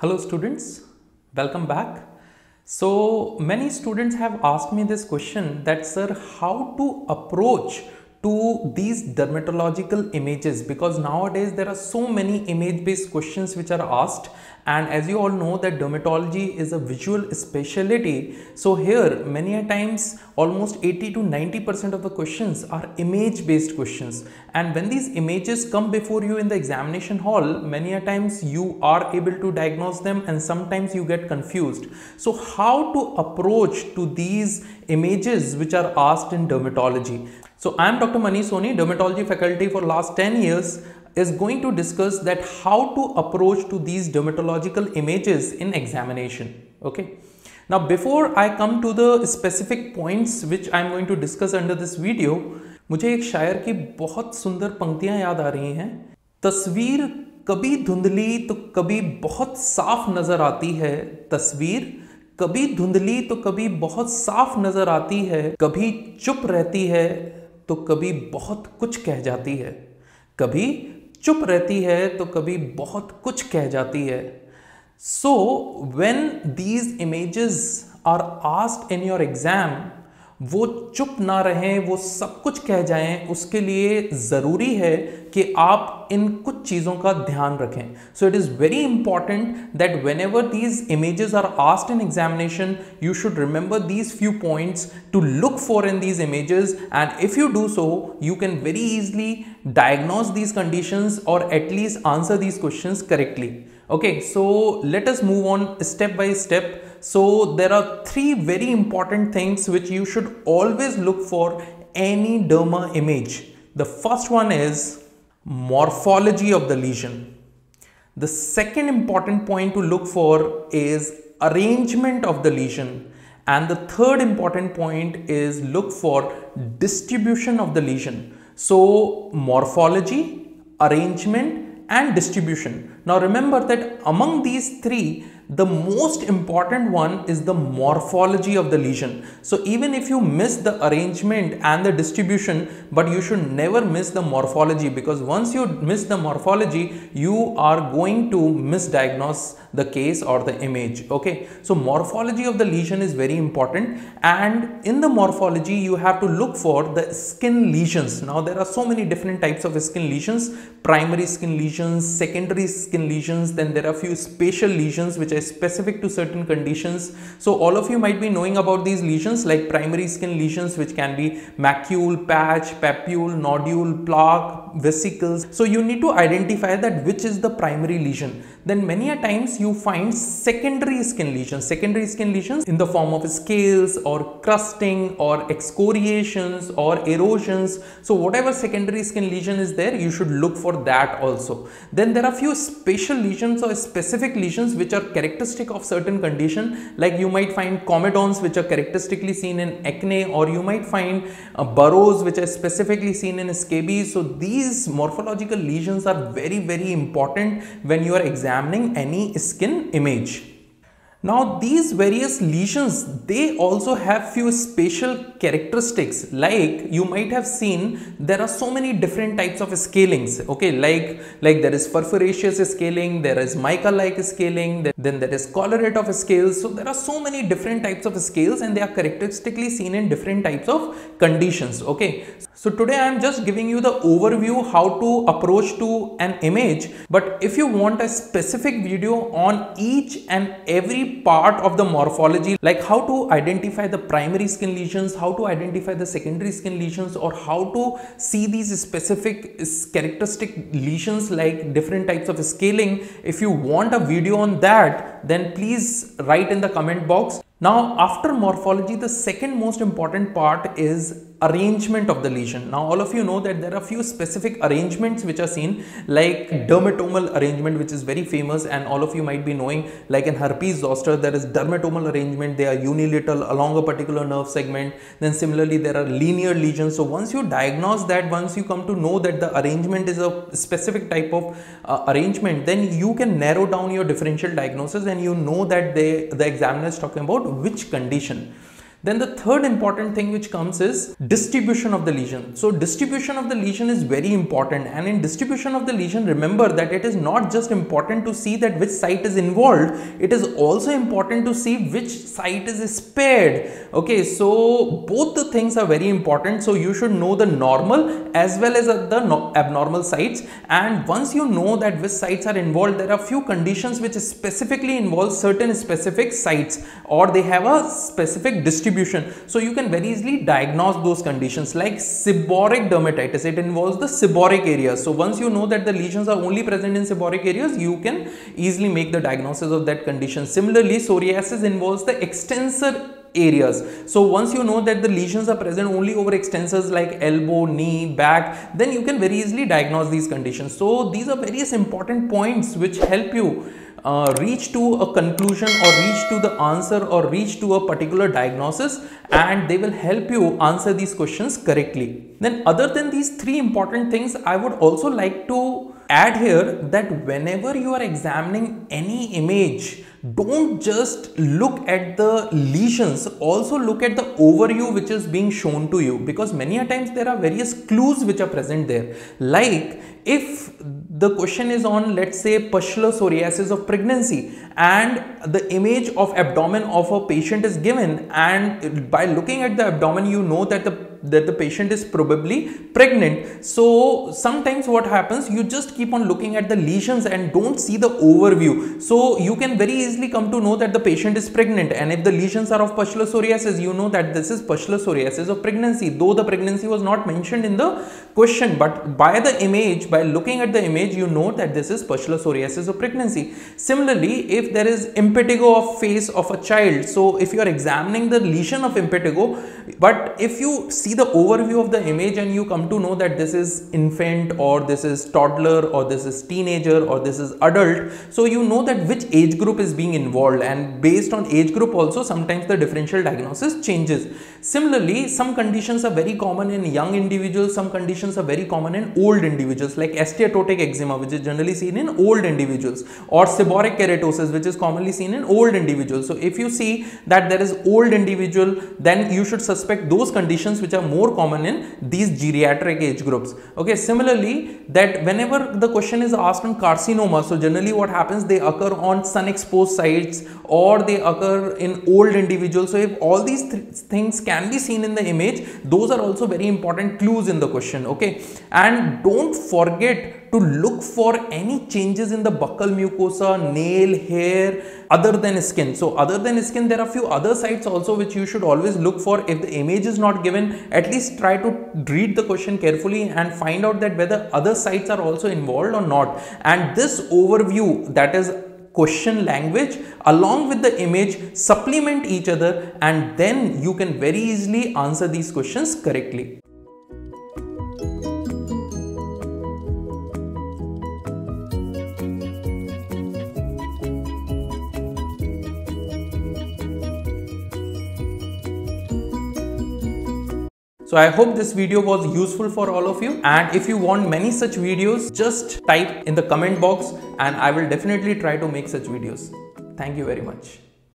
Hello students, welcome back. So many students have asked me this question that sir how to approach to these dermatological images because nowadays there are so many image based questions which are asked and as you all know that dermatology is a visual specialty so here many a times almost 80 to 90 percent of the questions are image based questions. And when these images come before you in the examination hall many a times you are able to diagnose them and sometimes you get confused. So how to approach to these images which are asked in dermatology so i am dr manish soni dermatology faculty for last 10 years is going to discuss that how to approach to these dermatological images in examination okay now before i come to the specific points which i am going to discuss under this video मुझे एक शायर की बहुत सुंदर पंक्तियाँ याद आ रही हैं तस्वीर कभी धुंधली तो कभी बहुत साफ़ नज़र आती है तस्वीर कभी धुंधली तो कभी बहुत साफ़ नज़र आती है कभी चुप रहती है तो कभी बहुत कुछ कह जाती है। कभी चुप रहती है तो कभी बहुत कुछ कह जाती है। So when these images are asked in your exam वो चुप ना रहें, वो सब कुछ कह जाएँ, उसके लिए ज़रूरी है कि आप इन कुछ चीज़ों का ध्यान रखें। So it is very important that when ever these images are asked in examination you should remember these few points to look for in these images and if you do so you can very diagnose these conditions or at least answer these questions correctly. Okay, so let us move on step by step. So there are three very important things which you should always look for any derma image. The first one is morphology of the lesion. The second important point to look for is arrangement of the lesion. And the third important point is look for distribution of the lesion. So morphology arrangement and distribution. Now remember that among these three the most important one is the morphology of the lesion. So even if you miss the arrangement and the distribution, but you should never miss the morphology because once you miss the morphology, you are going to misdiagnose the case or the image. Okay. So morphology of the lesion is very important and in the morphology, you have to look for the skin lesions. Now there are so many different types of skin lesions, primary skin lesions, secondary skin lesions, then there are few spatial lesions which are specific to certain conditions. So all of you might be knowing about these lesions like primary skin lesions which can be macule, patch, papule, nodule, plaque, vesicles. So you need to identify that which is the primary lesion. Then many a times you find secondary skin lesions. Secondary skin lesions in the form of scales or crusting or excoriations or erosions. So whatever secondary skin lesion is there, you should look for that also. Then there are few spatial lesions or specific lesions which are characteristic of certain condition like you might find comedones which are characteristically seen in acne or you might find uh, burrows which are specifically seen in scabies. So these morphological lesions are very very important when you are examining any skin image. Now these various lesions they also have few spatial characteristics like you might have seen there are so many different types of scalings okay like like there is furfuraceous scaling there is mica like scaling then there is collarette of scales. So there are so many different types of scales and they are characteristically seen in different types of conditions okay? So today I am just giving you the overview how to approach to an image. But if you want a specific video on each and every part of the morphology like how to identify the primary skin lesions how to identify the secondary skin lesions or how to see these specific characteristic lesions like different types of scaling if you want a video on that then please write in the comment box. Now after morphology the second most important part is arrangement of the lesion. Now all of you know that there are few specific arrangements which are seen like dermatomal arrangement which is very famous and all of you might be knowing like in herpes zoster there is dermatomal arrangement they are unilateral along a particular nerve segment. Then similarly there are linear lesions. So once you diagnose that once you come to know that the arrangement is a specific type of uh, arrangement then you can narrow down your differential diagnosis and you know that they the examiner is talking about which condition Then the third important thing which comes is distribution of the lesion. So distribution of the lesion is very important and in distribution of the lesion remember that it is not just important to see that which site is involved, it is also important to see which site is spared. Okay, so both the things are very important. So you should know the normal as well as the abnormal sites and once you know that which sites are involved, there are few conditions which specifically involve certain specific sites or they have a specific distribution. So you can very easily diagnose those conditions like seborrheic dermatitis. It involves the seborrheic areas. So once you know that the lesions are only present in seborrheic areas, you can easily make the diagnosis of that condition. Similarly, psoriasis involves the extensor areas. So once you know that the lesions are present only over extensors like elbow, knee, back, then you can very easily diagnose these conditions. So these are various important points which help you uh, reach to a conclusion or reach to the answer or reach to a particular diagnosis and they will help you answer these questions correctly. Then other than these three important things, I would also like to add here that whenever you are examining any image don't just look at the lesions also look at the overview which is being shown to you because many a times there are various clues which are present there. Like if the question is on let's say pustular psoriasis of pregnancy and the image of abdomen of a patient is given and by looking at the abdomen you know that the that the patient is probably pregnant. So sometimes what happens, you just keep on looking at the lesions and don't see the overview. So you can very easily come to know that the patient is pregnant and if the lesions are of pustular psoriasis, you know that this is pustular psoriasis of pregnancy, though the pregnancy was not mentioned in the question, but by the image, by looking at the image, you know that this is pustular psoriasis of pregnancy. Similarly, if there is impetigo of face of a child, so if you are examining the lesion of impetigo, but if you see the overview of the image and you come to know that this is infant or this is toddler or this is teenager or this is adult. So you know that which age group is being involved and based on age group also sometimes the differential diagnosis changes. Similarly some conditions are very common in young individuals some conditions are very common in old individuals like asteatotic eczema which is generally seen in old individuals or seborrheic keratosis which is commonly seen in old individuals. So if you see that there is old individual then you should suspect those conditions which are more common in these geriatric age groups. Okay, similarly, that whenever the question is asked on carcinoma, so generally what happens, they occur on sun exposed sites or they occur in old individuals. So if all these th things can be seen in the image, those are also very important clues in the question. Okay, and don't forget to look for any changes in the buccal mucosa, nail, hair, other than skin. So other than skin, there are few other sites also which you should always look for. If the image is not given, at least try to read the question carefully and find out that whether other sites are also involved or not. And this overview that is question language along with the image supplement each other and then you can very easily answer these questions correctly. So I hope this video was useful for all of you and if you want many such videos just type in the comment box and I will definitely try to make such videos. Thank you very much.